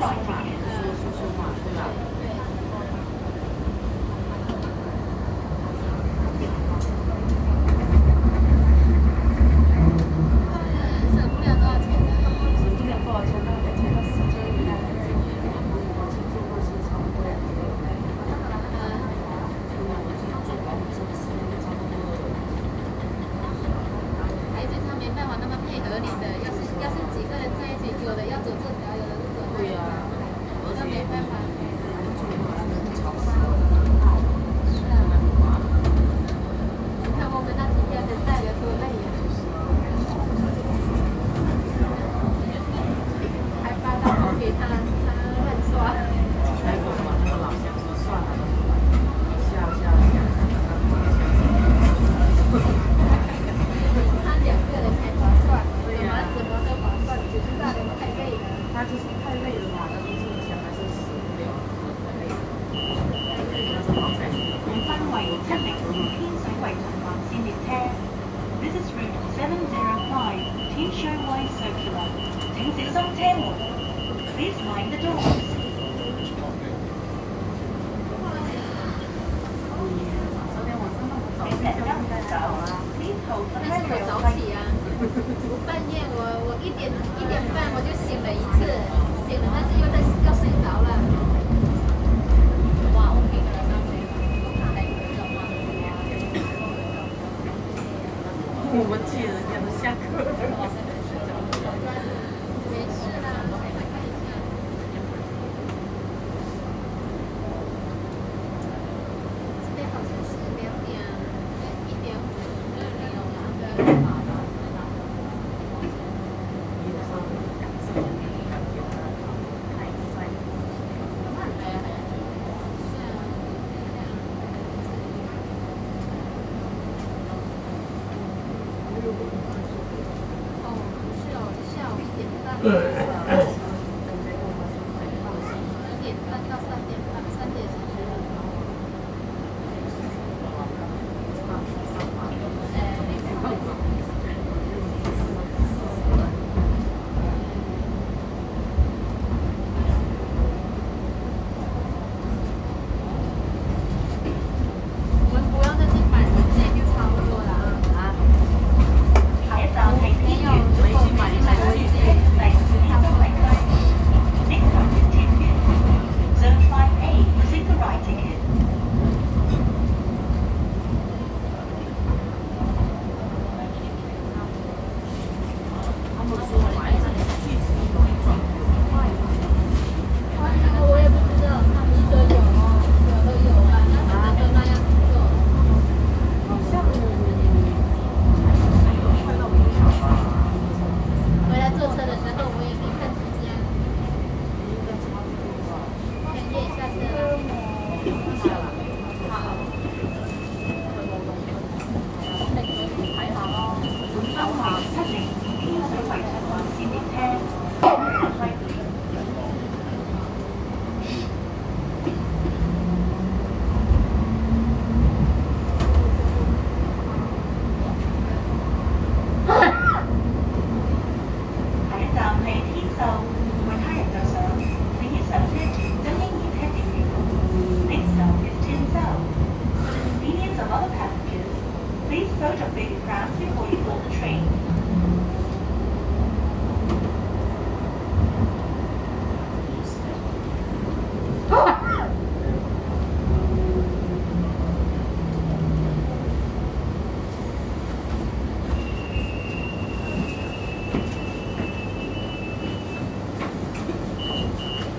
方法。一个钟。哎呀，昨天我真的不早，不能早啊。you. 们下课。Yeah.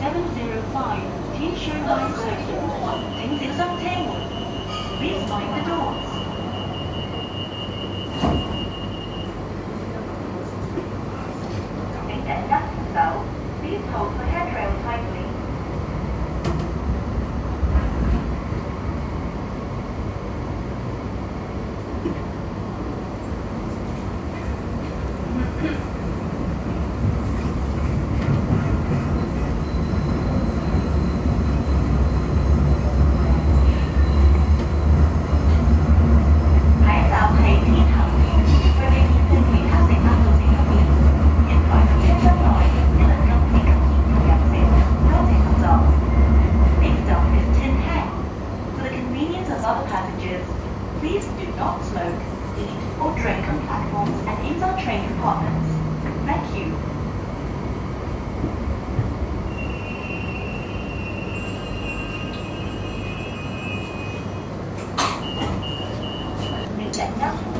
705 T-shirt line section. Please mind the door.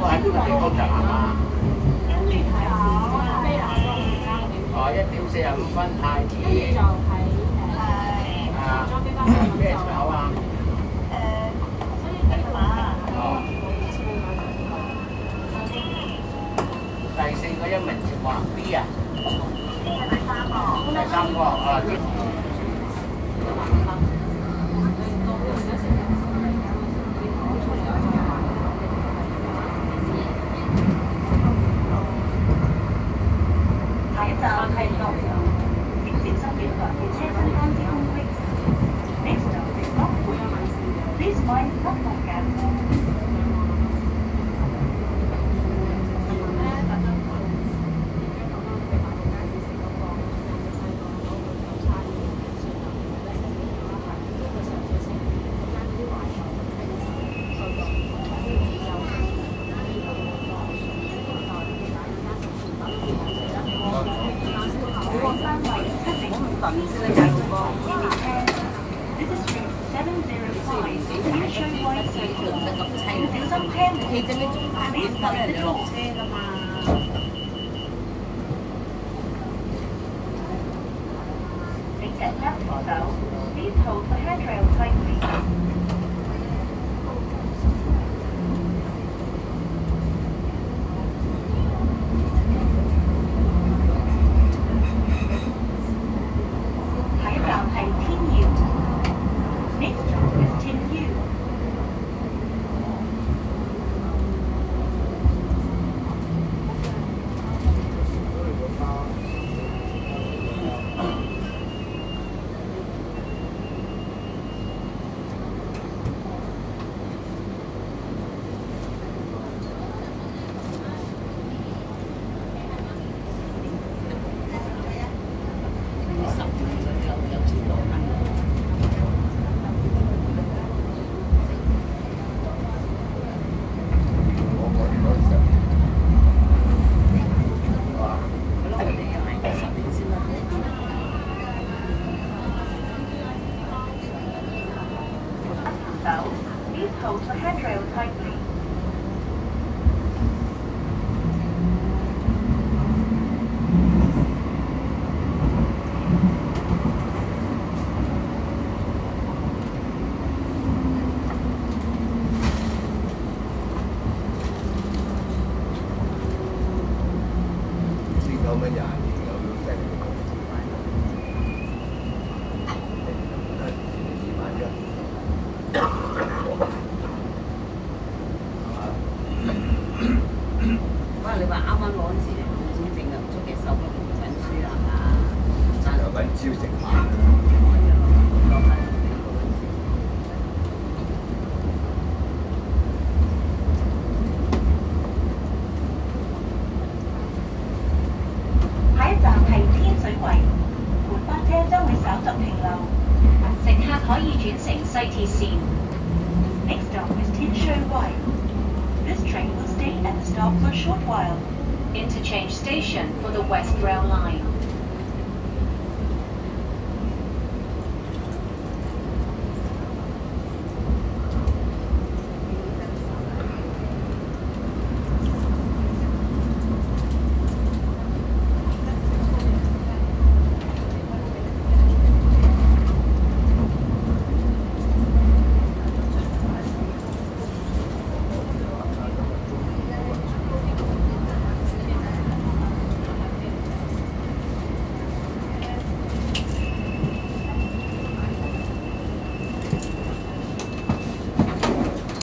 我喺邊個地方啊？好，一點四十五分太子。啊，咩場啊？誒，所以呢個啊，好。第四個一名前往 B 啊？呢三個？第三個啊。tuần sẽ lên dạy của con khi cho nên chúng ta đến tới là lộ xe là mà